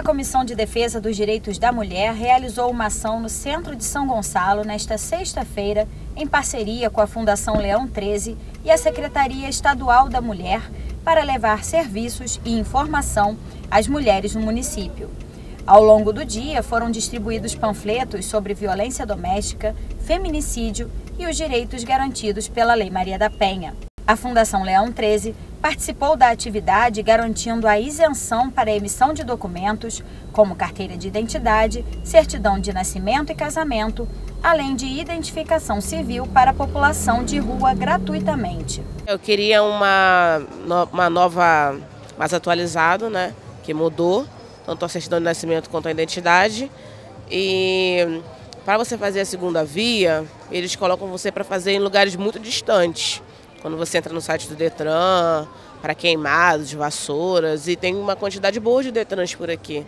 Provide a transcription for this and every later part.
A Comissão de Defesa dos Direitos da Mulher realizou uma ação no centro de São Gonçalo nesta sexta-feira, em parceria com a Fundação Leão 13 e a Secretaria Estadual da Mulher, para levar serviços e informação às mulheres no município. Ao longo do dia, foram distribuídos panfletos sobre violência doméstica, feminicídio e os direitos garantidos pela Lei Maria da Penha. A Fundação Leão 13 participou da atividade garantindo a isenção para a emissão de documentos, como carteira de identidade, certidão de nascimento e casamento, além de identificação civil para a população de rua gratuitamente. Eu queria uma, uma nova, mais atualizado, né, que mudou, tanto a certidão de nascimento quanto a identidade. E para você fazer a segunda via, eles colocam você para fazer em lugares muito distantes. Quando você entra no site do Detran, para queimados, vassouras, e tem uma quantidade boa de Detrans por aqui.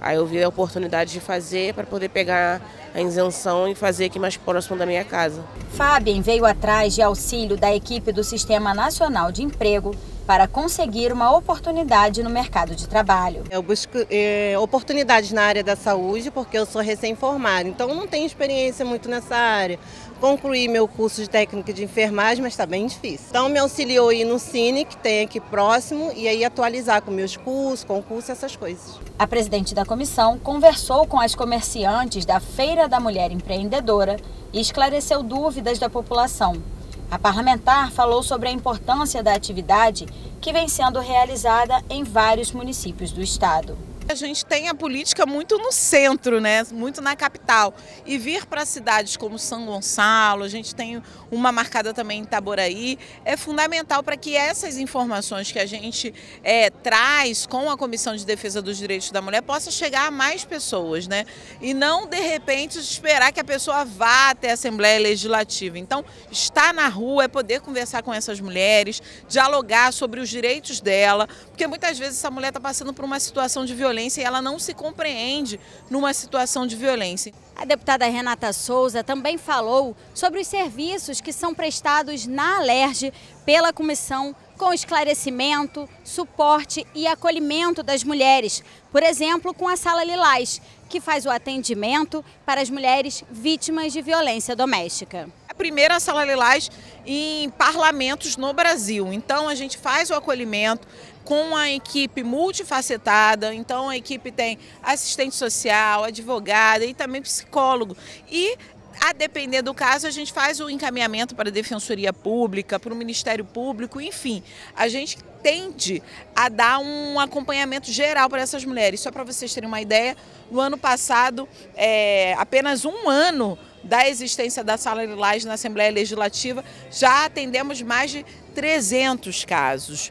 Aí eu vi a oportunidade de fazer para poder pegar a isenção e fazer aqui mais próximo da minha casa. Fábien veio atrás de auxílio da equipe do Sistema Nacional de Emprego para conseguir uma oportunidade no mercado de trabalho. Eu busco é, oportunidades na área da saúde porque eu sou recém-formada, então não tenho experiência muito nessa área. Concluí meu curso de técnica de enfermagem, mas está bem difícil. Então me auxiliou ir no Cine, que tem aqui próximo, e aí atualizar com meus cursos, concurso, essas coisas. A presidente da comissão conversou com as comerciantes da Feira da Mulher Empreendedora e esclareceu dúvidas da população. A parlamentar falou sobre a importância da atividade que vem sendo realizada em vários municípios do estado. A gente tem a política muito no centro, né? muito na capital. E vir para cidades como São Gonçalo, a gente tem uma marcada também em Itaboraí, é fundamental para que essas informações que a gente é, traz com a Comissão de Defesa dos Direitos da Mulher possa chegar a mais pessoas, né? E não, de repente, esperar que a pessoa vá até a Assembleia Legislativa. Então, estar na rua é poder conversar com essas mulheres, dialogar sobre os direitos dela, porque muitas vezes essa mulher está passando por uma situação de violência violência e ela não se compreende numa situação de violência. A deputada Renata Souza também falou sobre os serviços que são prestados na Alerj pela comissão com esclarecimento, suporte e acolhimento das mulheres, por exemplo, com a Sala Lilás, que faz o atendimento para as mulheres vítimas de violência doméstica primeira sala lilás em parlamentos no Brasil. Então a gente faz o acolhimento com a equipe multifacetada. Então a equipe tem assistente social, advogada e também psicólogo. E a depender do caso, a gente faz o encaminhamento para a Defensoria Pública, para o Ministério Público, enfim. A gente tende a dar um acompanhamento geral para essas mulheres. Só para vocês terem uma ideia, no ano passado, é, apenas um ano da existência da Sala Lilás na Assembleia Legislativa, já atendemos mais de 300 casos.